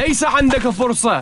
ليس عندك فرصة.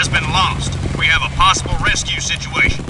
has been lost. We have a possible rescue situation.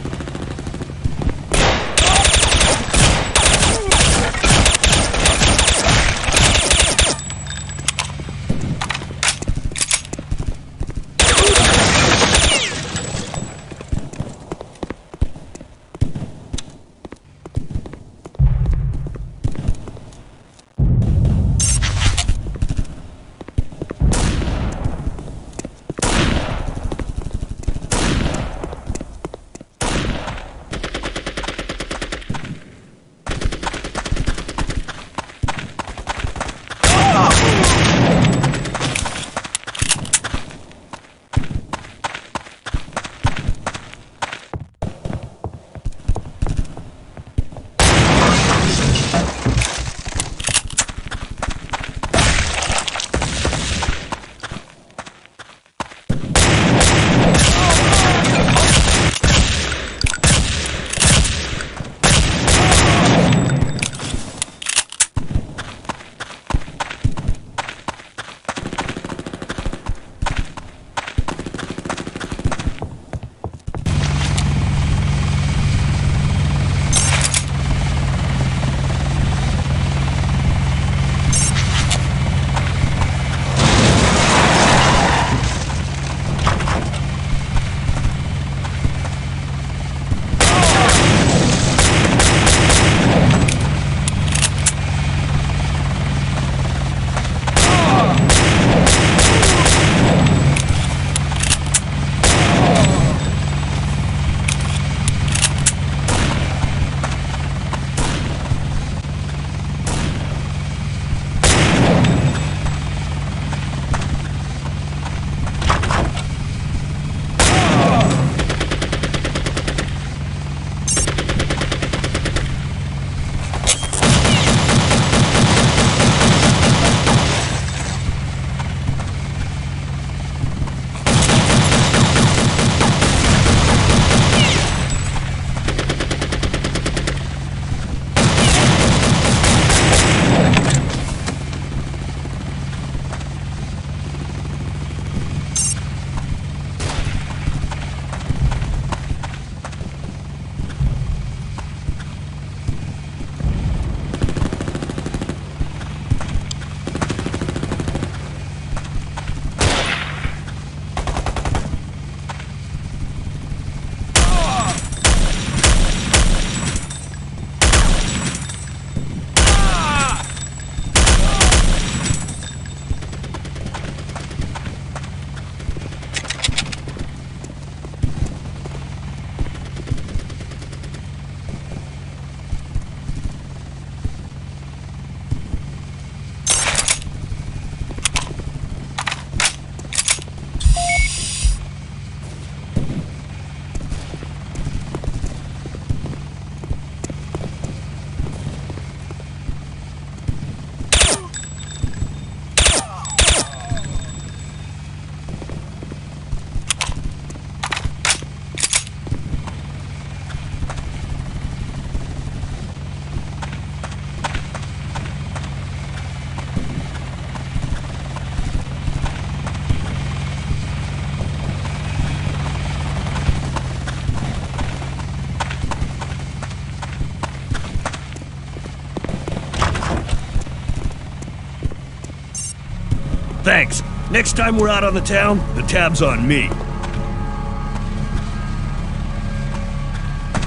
Next time we're out on the town, the tab's on me.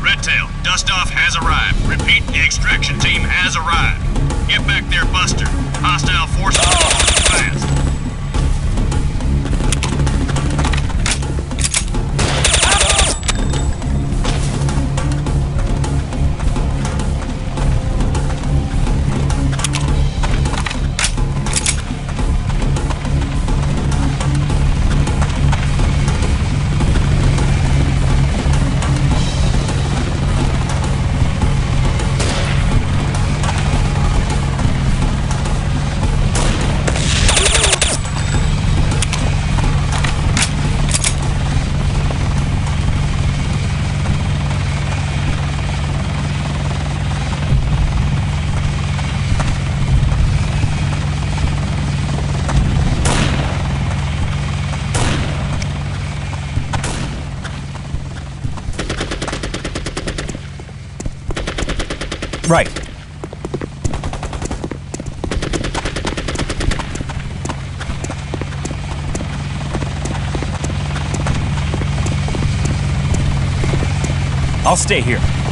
Redtail, Dustoff has arrived. Repeat, the extraction team has arrived. Get back there, Buster. Hostile forces fast. Right. I'll stay here.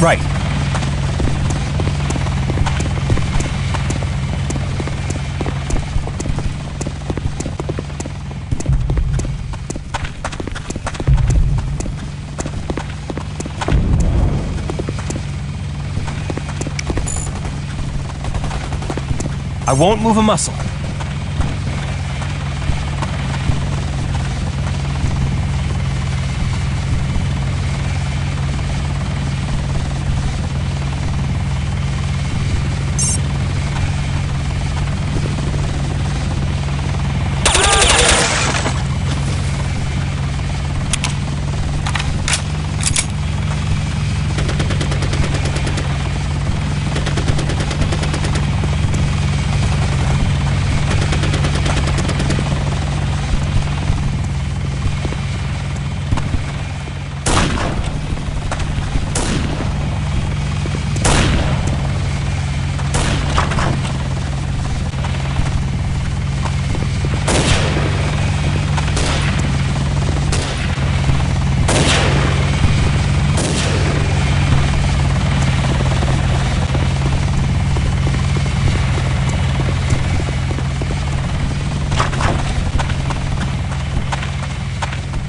Right. I won't move a muscle.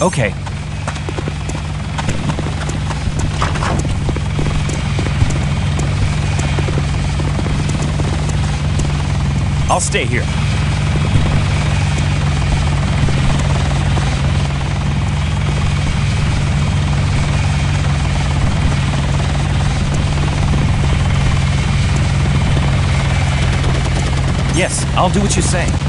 Okay. I'll stay here. Yes, I'll do what you say.